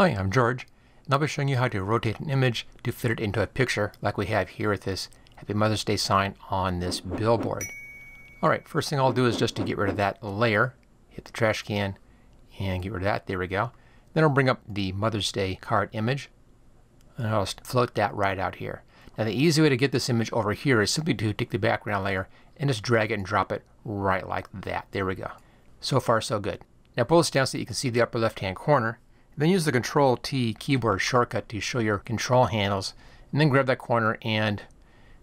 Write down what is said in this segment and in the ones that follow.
Hi, I'm George, and I'll be showing you how to rotate an image to fit it into a picture like we have here with this Happy Mother's Day sign on this billboard. Alright, first thing I'll do is just to get rid of that layer, hit the trash can and get rid of that, there we go. Then I'll bring up the Mother's Day card image, and I'll just float that right out here. Now the easy way to get this image over here is simply to take the background layer and just drag it and drop it right like that. There we go. So far so good. Now pull this down so that you can see the upper left hand corner then use the Control T keyboard shortcut to show your control handles. And then grab that corner and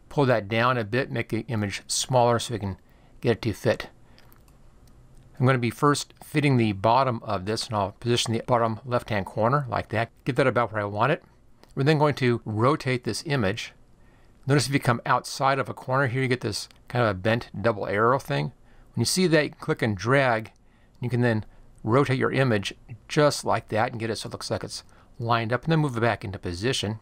pull that down a bit, make the image smaller so we can get it to fit. I'm going to be first fitting the bottom of this and I'll position the bottom left hand corner like that. Get that about where I want it. We're then going to rotate this image. Notice if you come outside of a corner here you get this kind of a bent double arrow thing. When you see that you click and drag you can then rotate your image just like that and get it so it looks like it's lined up and then move it back into position.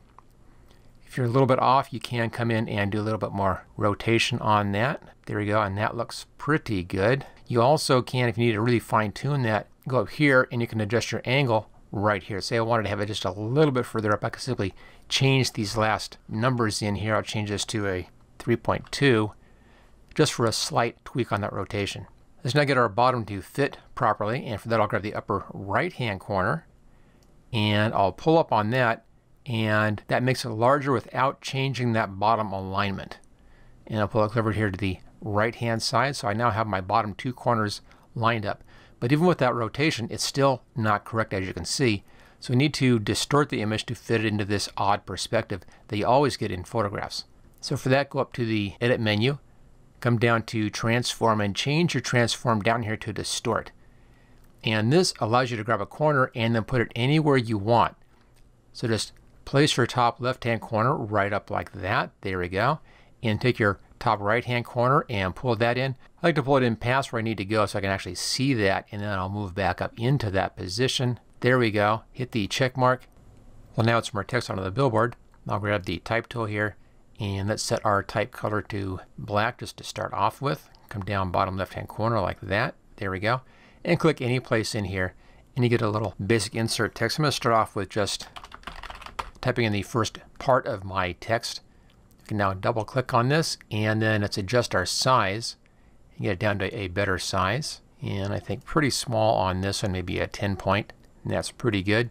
If you're a little bit off, you can come in and do a little bit more rotation on that. There we go, and that looks pretty good. You also can, if you need to really fine tune that, go up here and you can adjust your angle right here. Say I wanted to have it just a little bit further up, I could simply change these last numbers in here. I'll change this to a 3.2 just for a slight tweak on that rotation. Let's now get our bottom to fit properly, and for that I'll grab the upper right hand corner, and I'll pull up on that, and that makes it larger without changing that bottom alignment. And I'll pull it over here to the right hand side, so I now have my bottom two corners lined up. But even with that rotation, it's still not correct as you can see. So we need to distort the image to fit it into this odd perspective that you always get in photographs. So for that, go up to the Edit menu, come down to transform and change your transform down here to distort. And this allows you to grab a corner and then put it anywhere you want. So just place your top left hand corner right up like that. There we go. And take your top right hand corner and pull that in. I like to pull it in past where I need to go so I can actually see that and then I'll move back up into that position. There we go. Hit the check mark. Well now it's more text onto the billboard. I'll grab the type tool here and let's set our type color to black just to start off with. Come down bottom left hand corner like that. There we go. And click any place in here and you get a little basic insert text. I'm going to start off with just typing in the first part of my text. You can now double click on this and then let's adjust our size and get it down to a better size. And I think pretty small on this one, maybe a 10 point. And that's pretty good.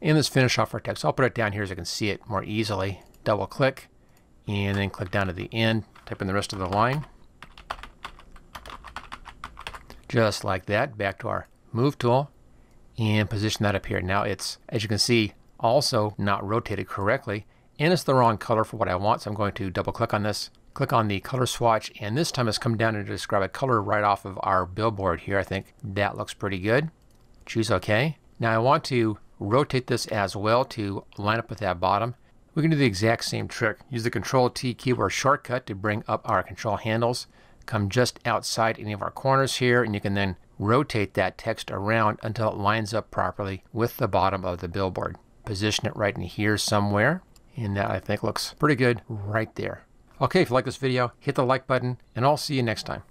And let's finish off our text. I'll put it down here so I can see it more easily. Double click and then click down to the end, type in the rest of the line. Just like that, back to our move tool and position that up here. Now it's, as you can see, also not rotated correctly and it's the wrong color for what I want. So I'm going to double click on this, click on the color swatch, and this time it's come down and describe a color right off of our billboard here. I think that looks pretty good. Choose OK. Now I want to rotate this as well to line up with that bottom. We can do the exact same trick. Use the Control T keyboard shortcut to bring up our control handles. Come just outside any of our corners here and you can then rotate that text around until it lines up properly with the bottom of the billboard. Position it right in here somewhere and that I think looks pretty good right there. Okay, if you like this video, hit the like button and I'll see you next time.